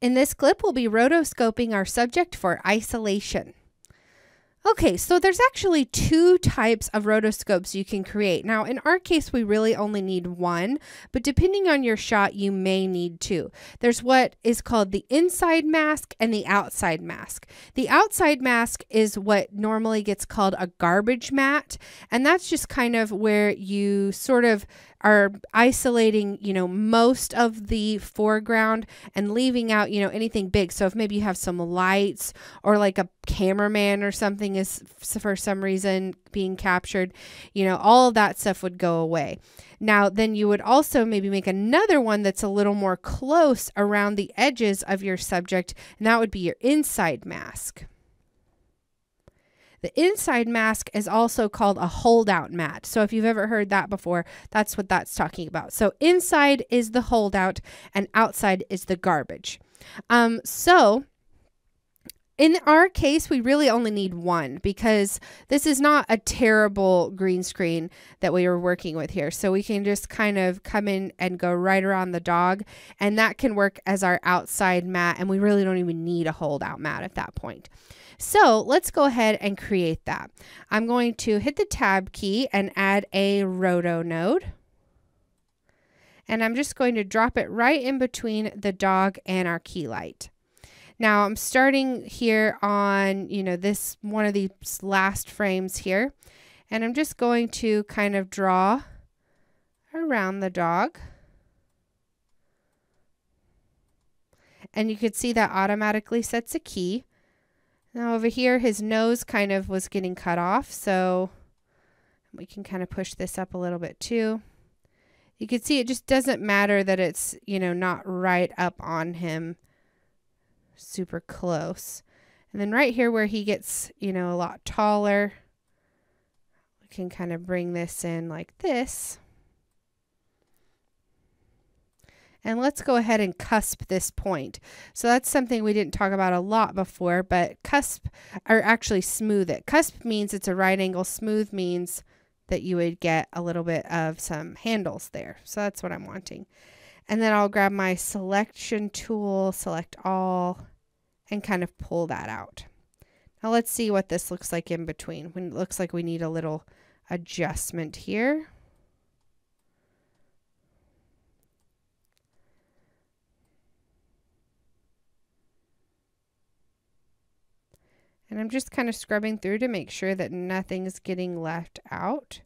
In this clip, we'll be rotoscoping our subject for isolation. Okay, so there's actually two types of rotoscopes you can create. Now, in our case, we really only need one, but depending on your shot, you may need two. There's what is called the inside mask and the outside mask. The outside mask is what normally gets called a garbage matte, and that's just kind of where you sort of are isolating, you know, most of the foreground and leaving out, you know, anything big. So if maybe you have some lights or like a cameraman or something is for some reason being captured, you know, all that stuff would go away. Now, then you would also maybe make another one that's a little more close around the edges of your subject, and that would be your inside mask. The inside mask is also called a holdout matte. So if you've ever heard that before, that's what that's talking about. So inside is the holdout and outside is the garbage. Um, so in our case, we really only need one because this is not a terrible green screen that we were working with here. So we can just kind of come in and go right around the dog and that can work as our outside matte and we really don't even need a holdout matte at that point. So let's go ahead and create that. I'm going to hit the tab key and add a roto node. And I'm just going to drop it right in between the dog and our Keylight. Now I'm starting here on, you know, this one of these last frames here. And I'm just going to kind of draw around the dog. And you can see that automatically sets a key. Now over here, his nose kind of was getting cut off, so we can kind of push this up a little bit too. You can see it just doesn't matter that it's, you know, not right up on him super close. And then right here where he gets, you know, a lot taller, we can kind of bring this in like this. And let's go ahead and cusp this point. So that's something we didn't talk about a lot before, but cusp, or actually smooth it. Cusp means it's a right angle. Smooth means that you would get a little bit of some handles there. So that's what I'm wanting. And then I'll grab my selection tool, select all, and kind of pull that out. Now let's see what this looks like in between. When it looks like we need a little adjustment here. And I'm just kind of scrubbing through to make sure that nothing's getting left out.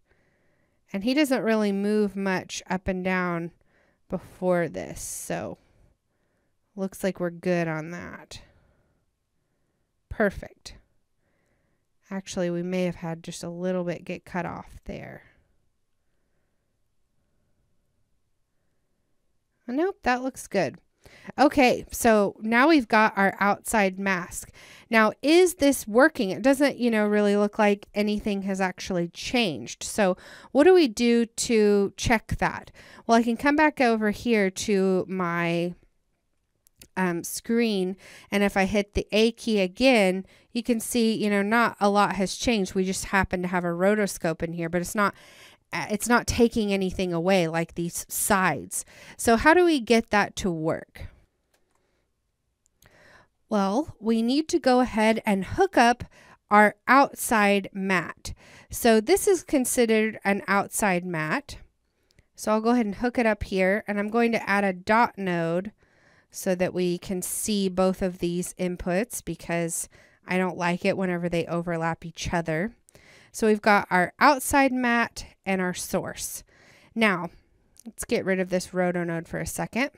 And he doesn't really move much up and down before this. So looks like we're good on that. Perfect. Actually, we may have had just a little bit get cut off there. Nope, that looks good. Okay, so now we've got our outside mask. Now, is this working? It doesn't, you know, really look like anything has actually changed. So what do we do to check that? Well, I can come back over here to my um, screen, and if I hit the A key again, you can see, you know, not a lot has changed. We just happen to have a rotoscope in here, but it's not it's not taking anything away like these sides. So how do we get that to work? Well, we need to go ahead and hook up our outside matte. So this is considered an outside matte. So I'll go ahead and hook it up here and I'm going to add a dot node so that we can see both of these inputs because I don't like it whenever they overlap each other. So we've got our outside matte and our source. Now, let's get rid of this roto node for a second.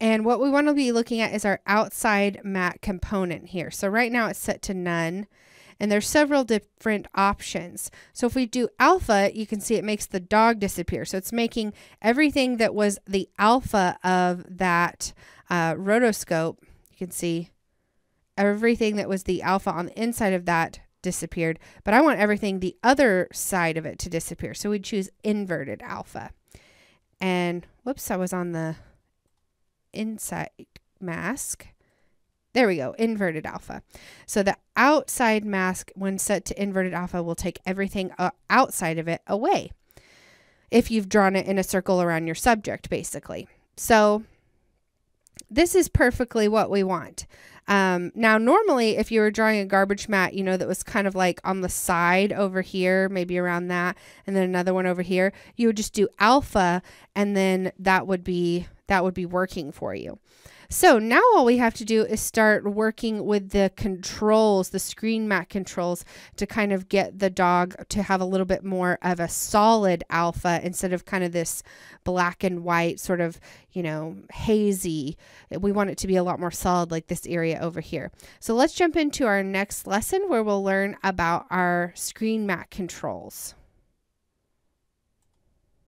And what we want to be looking at is our outside matte component here. So right now it's set to none and there's several different options. So if we do alpha, you can see it makes the dog disappear. So it's making everything that was the alpha of that uh, rotoscope, you can see everything that was the alpha on the inside of that disappeared, but I want everything the other side of it to disappear. So we'd choose inverted alpha. And whoops, I was on the inside mask. There we go, inverted alpha. So the outside mask, when set to inverted alpha, will take everything uh, outside of it away. If you've drawn it in a circle around your subject, basically. So this is perfectly what we want. Um, now, normally, if you were drawing a garbage matte, you know, that was kind of like on the side over here, maybe around that, and then another one over here, you would just do alpha, and then that would be that would be working for you. So now all we have to do is start working with the controls, the screen matte controls to kind of get the dog to have a little bit more of a solid alpha instead of kind of this black and white sort of, you know, hazy. We want it to be a lot more solid like this area over here. So let's jump into our next lesson where we'll learn about our screen matte controls.